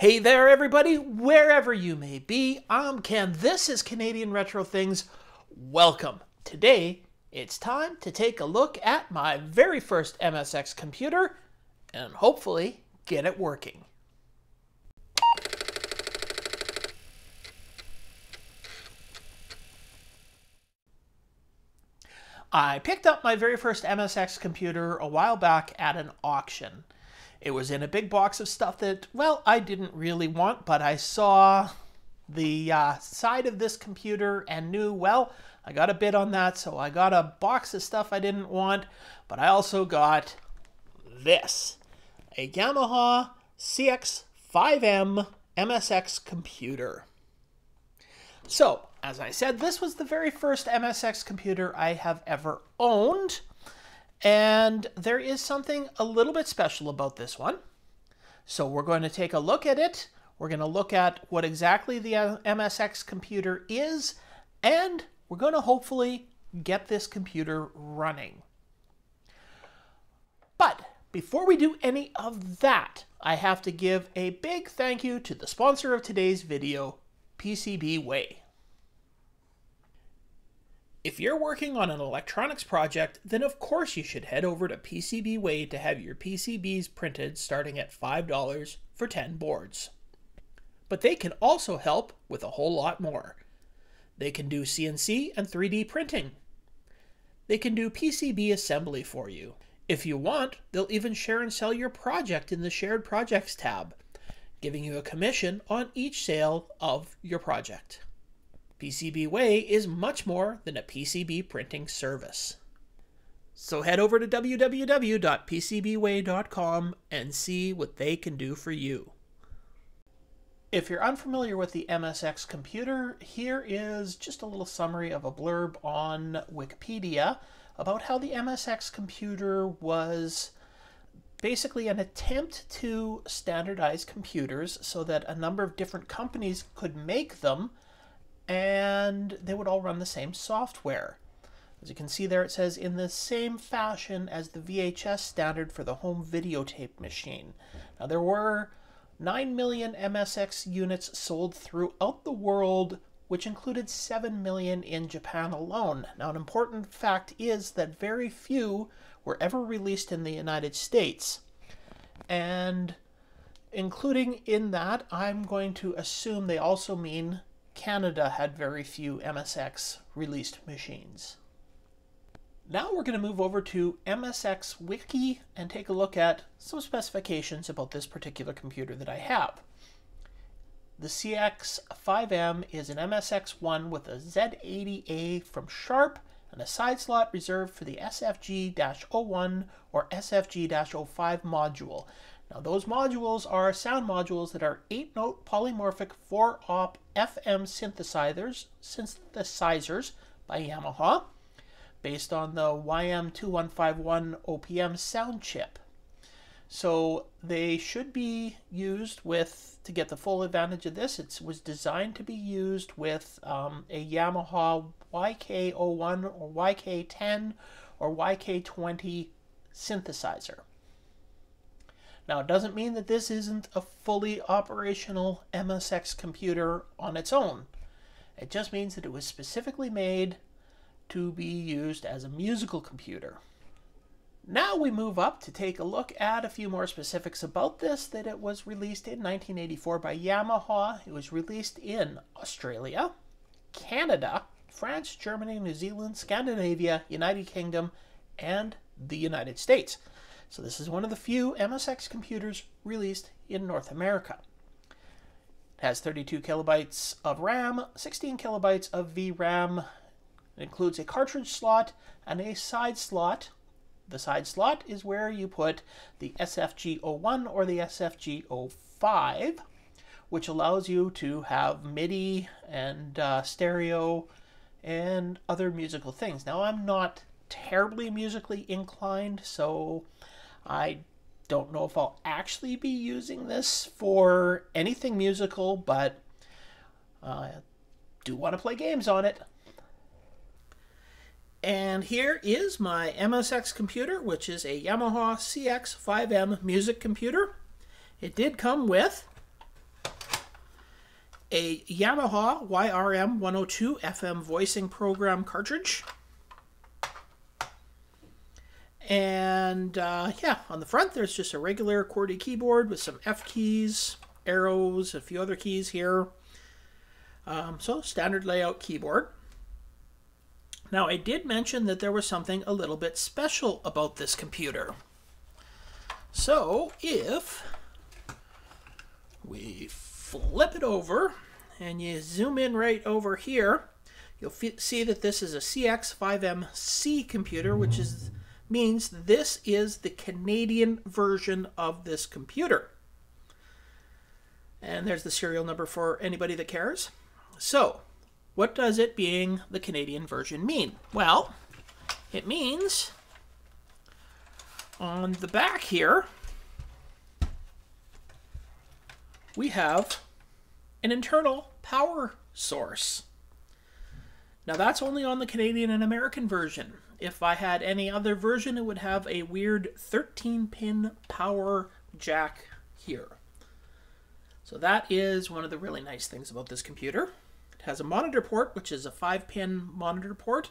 Hey there, everybody, wherever you may be. I'm Ken. This is Canadian Retro Things. Welcome. Today, it's time to take a look at my very first MSX computer and hopefully get it working. I picked up my very first MSX computer a while back at an auction. It was in a big box of stuff that, well, I didn't really want, but I saw the uh, side of this computer and knew, well, I got a bid on that, so I got a box of stuff I didn't want, but I also got this a Yamaha CX5M MSX computer. So, as I said, this was the very first MSX computer I have ever owned. And there is something a little bit special about this one. So we're going to take a look at it. We're going to look at what exactly the uh, MSX computer is, and we're going to hopefully get this computer running. But before we do any of that, I have to give a big thank you to the sponsor of today's video, PCBWay. If you're working on an electronics project, then of course you should head over to PCBWay to have your PCBs printed starting at $5 for 10 boards. But they can also help with a whole lot more. They can do CNC and 3D printing. They can do PCB assembly for you. If you want, they'll even share and sell your project in the Shared Projects tab, giving you a commission on each sale of your project. PCBWay is much more than a PCB printing service. So head over to www.pcbway.com and see what they can do for you. If you're unfamiliar with the MSX computer, here is just a little summary of a blurb on Wikipedia about how the MSX computer was basically an attempt to standardize computers so that a number of different companies could make them and they would all run the same software. As you can see there, it says in the same fashion as the VHS standard for the home videotape machine. Now, there were 9 million MSX units sold throughout the world, which included 7 million in Japan alone. Now, an important fact is that very few were ever released in the United States. And including in that, I'm going to assume they also mean Canada had very few MSX released machines. Now we're going to move over to MSX Wiki and take a look at some specifications about this particular computer that I have. The CX5M is an MSX1 with a Z80A from Sharp and a side slot reserved for the SFG-01 or SFG-05 module. Now those modules are sound modules that are 8-note polymorphic 4-op FM synthesizers, synthesizers by Yamaha based on the YM2151 OPM sound chip. So they should be used with, to get the full advantage of this, it was designed to be used with um, a Yamaha YK01 or YK10 or YK20 synthesizer. Now, it doesn't mean that this isn't a fully operational MSX computer on its own. It just means that it was specifically made to be used as a musical computer. Now we move up to take a look at a few more specifics about this, that it was released in 1984 by Yamaha. It was released in Australia, Canada, France, Germany, New Zealand, Scandinavia, United Kingdom, and the United States. So this is one of the few MSX computers released in North America. It has 32 kilobytes of RAM, 16 kilobytes of VRAM. It includes a cartridge slot and a side slot. The side slot is where you put the SFG01 or the SFG05, which allows you to have MIDI and uh, stereo and other musical things. Now, I'm not terribly musically inclined, so I don't know if I'll actually be using this for anything musical, but I do want to play games on it. And here is my MSX computer, which is a Yamaha CX5M music computer. It did come with a Yamaha YRM 102 FM voicing program cartridge. And uh, yeah, on the front there's just a regular QWERTY keyboard with some F keys, arrows, a few other keys here. Um, so standard layout keyboard. Now I did mention that there was something a little bit special about this computer. So if we flip it over and you zoom in right over here, you'll see that this is a CX5MC computer, which is means this is the Canadian version of this computer. And there's the serial number for anybody that cares. So, what does it being the Canadian version mean? Well, it means on the back here, we have an internal power source. Now that's only on the Canadian and American version. If I had any other version, it would have a weird 13-pin power jack here. So that is one of the really nice things about this computer. It has a monitor port, which is a 5-pin monitor port,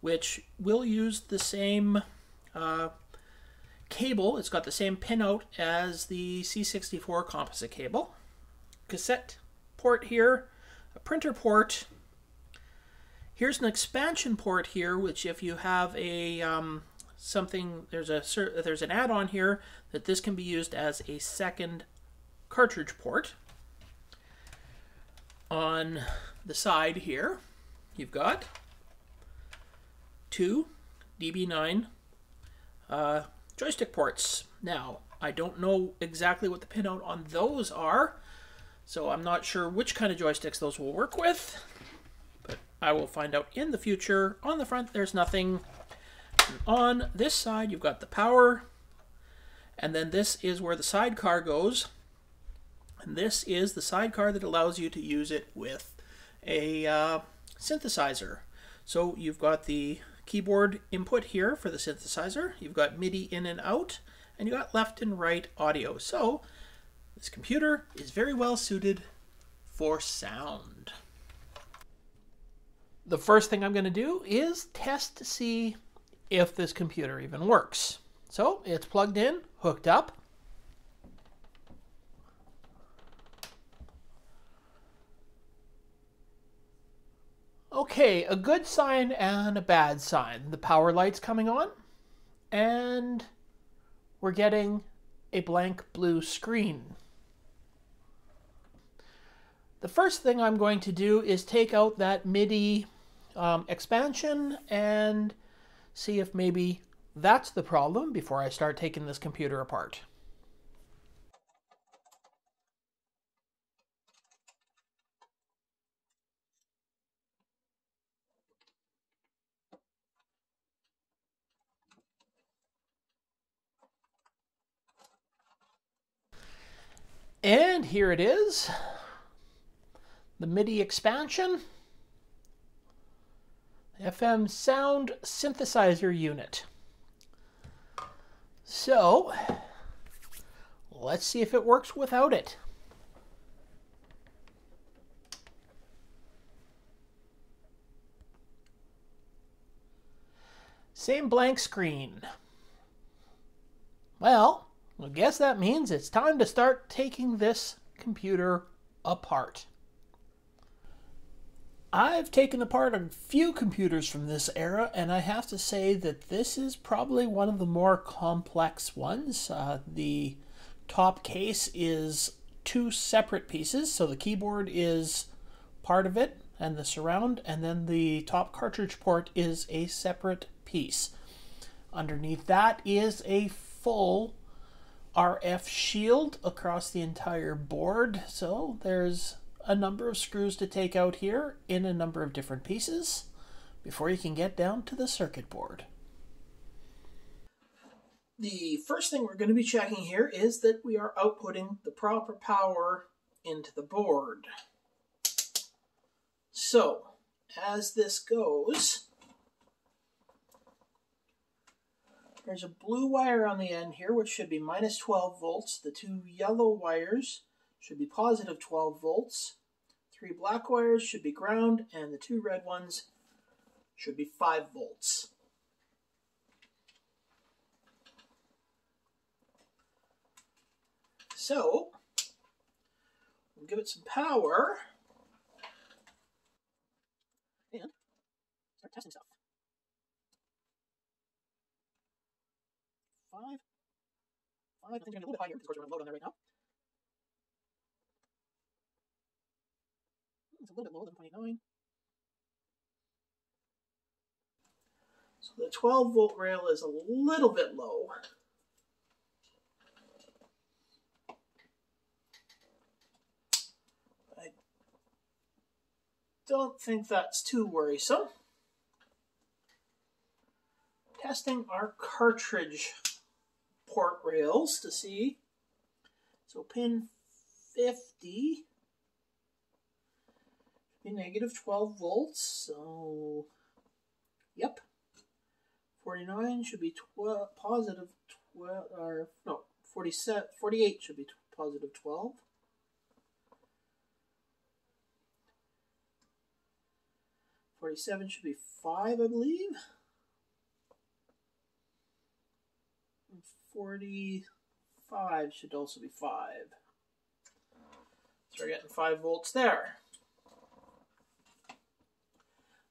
which will use the same uh, cable. It's got the same pinout as the C64 composite cable. Cassette port here, a printer port. Here's an expansion port here, which if you have a um, something, there's a there's an add-on here that this can be used as a second cartridge port. On the side here, you've got two DB9 uh, joystick ports. Now, I don't know exactly what the pinout on those are, so I'm not sure which kind of joysticks those will work with, I will find out in the future. On the front, there's nothing. And on this side, you've got the power, and then this is where the sidecar goes. And this is the sidecar that allows you to use it with a uh, synthesizer. So you've got the keyboard input here for the synthesizer. You've got MIDI in and out, and you got left and right audio. So this computer is very well suited for sound. The first thing I'm going to do is test to see if this computer even works. So it's plugged in, hooked up. Okay, a good sign and a bad sign. The power light's coming on, and we're getting a blank blue screen. The first thing I'm going to do is take out that MIDI um, expansion and see if maybe that's the problem before I start taking this computer apart. And here it is the MIDI expansion, FM sound synthesizer unit. So, let's see if it works without it. Same blank screen. Well, I guess that means it's time to start taking this computer apart. I've taken apart a few computers from this era, and I have to say that this is probably one of the more complex ones. Uh, the top case is two separate pieces, so the keyboard is part of it, and the surround, and then the top cartridge port is a separate piece. Underneath that is a full RF shield across the entire board, so there's a number of screws to take out here in a number of different pieces before you can get down to the circuit board. The first thing we're going to be checking here is that we are outputting the proper power into the board. So, as this goes, there's a blue wire on the end here, which should be minus 12 volts. The two yellow wires should be positive 12 volts. three black wires should be ground, and the two red ones should be 5 volts. So, we'll give it some power and start testing stuff. Five. Five. I think I'm a little bit high here because, we're going to load on there right now. It's a little bit lower than 11.89. So the 12 volt rail is a little bit low. I don't think that's too worrisome. Testing our cartridge port rails to see. So pin 50 be negative 12 volts, so yep. 49 should be 12, positive 12, or no, 47, 48 should be positive 12. Forty-seven should be five, I believe. Forty-five should also be five. So we're getting five volts there.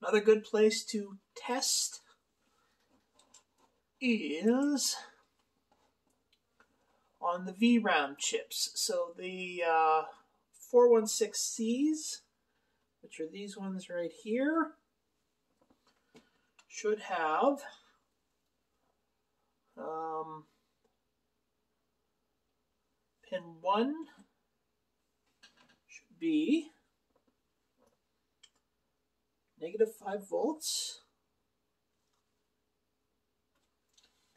Another good place to test is on the VRAM chips. So the uh, 416Cs, which are these ones right here, should have um, pin 1 should be negative 5 volts.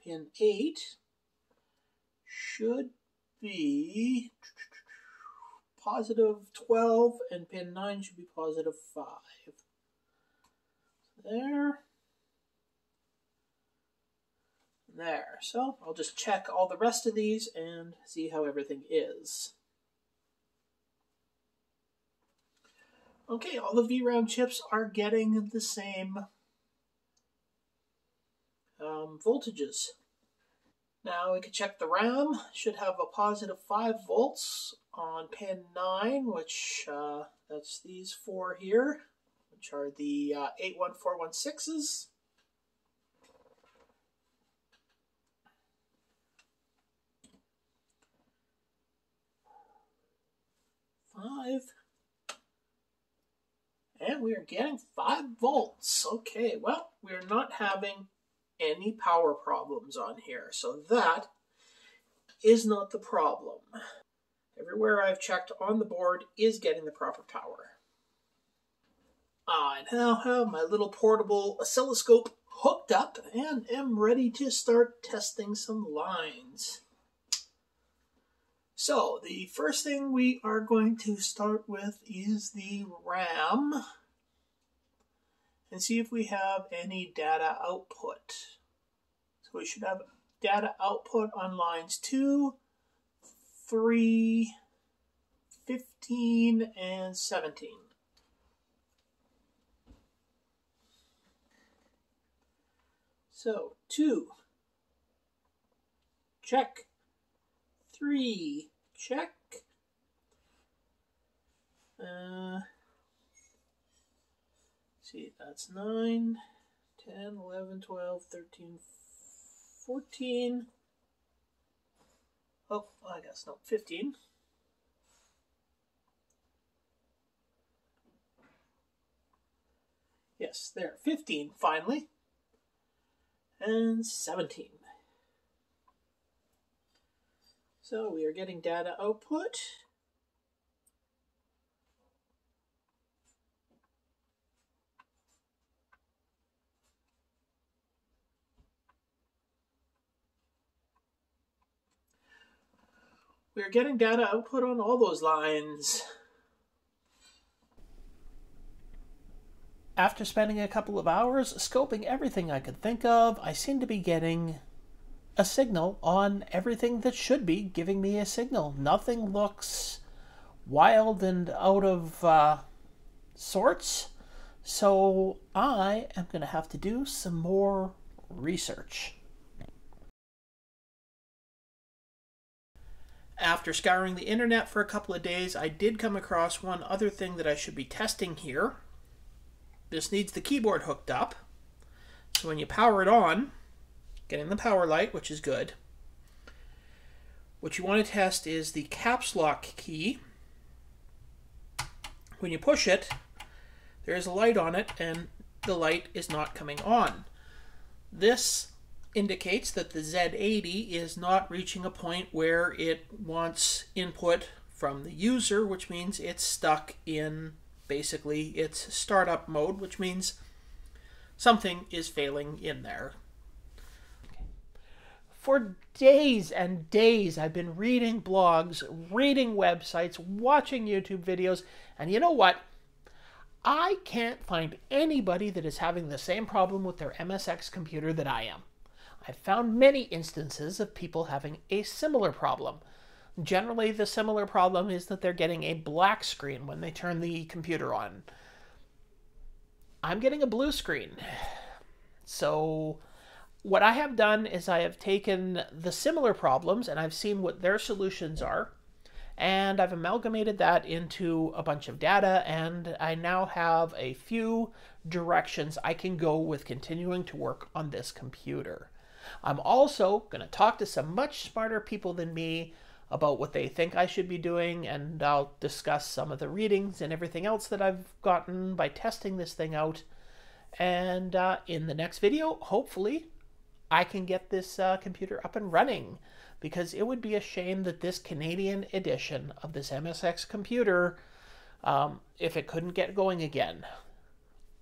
Pin 8 should be positive 12 and pin 9 should be positive 5. There. There. So I'll just check all the rest of these and see how everything is. Okay, all the VRAM chips are getting the same um, voltages. Now we can check the RAM. Should have a positive 5 volts on pin 9, which uh, that's these four here, which are the uh, 81416s. Five. We are getting 5 volts. Okay, well, we're not having any power problems on here. So that is not the problem. Everywhere I've checked on the board is getting the proper power. I now have my little portable oscilloscope hooked up and am ready to start testing some lines. So the first thing we are going to start with is the RAM and see if we have any data output. So we should have data output on lines 2, 3, 15, and 17. So 2, check. 3, check. Uh, see, that's 9, 10, 11, 12, 13, 14. Oh, I guess not 15. Yes, there, 15 finally. And 17. So we are getting data output. We are getting data output on all those lines. After spending a couple of hours scoping everything I could think of, I seem to be getting a signal on everything that should be giving me a signal. Nothing looks wild and out of uh, sorts. So I am going to have to do some more research. After scouring the internet for a couple of days, I did come across one other thing that I should be testing here. This needs the keyboard hooked up. So when you power it on, getting the power light, which is good, what you want to test is the caps lock key. When you push it, there is a light on it and the light is not coming on. This indicates that the Z80 is not reaching a point where it wants input from the user, which means it's stuck in basically its startup mode, which means something is failing in there. For days and days, I've been reading blogs, reading websites, watching YouTube videos, and you know what? I can't find anybody that is having the same problem with their MSX computer that I am. I've found many instances of people having a similar problem. Generally, the similar problem is that they're getting a black screen when they turn the computer on. I'm getting a blue screen. So, what I have done is I have taken the similar problems and I've seen what their solutions are, and I've amalgamated that into a bunch of data, and I now have a few directions I can go with continuing to work on this computer. I'm also going to talk to some much smarter people than me about what they think I should be doing, and I'll discuss some of the readings and everything else that I've gotten by testing this thing out. And uh, in the next video, hopefully, I can get this uh, computer up and running because it would be a shame that this Canadian edition of this MSX computer, um, if it couldn't get going again.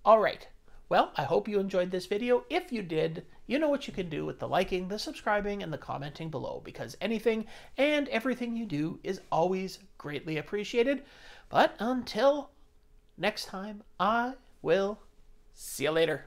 All right. Well, I hope you enjoyed this video. If you did, you know what you can do with the liking, the subscribing, and the commenting below because anything and everything you do is always greatly appreciated. But until next time, I will see you later.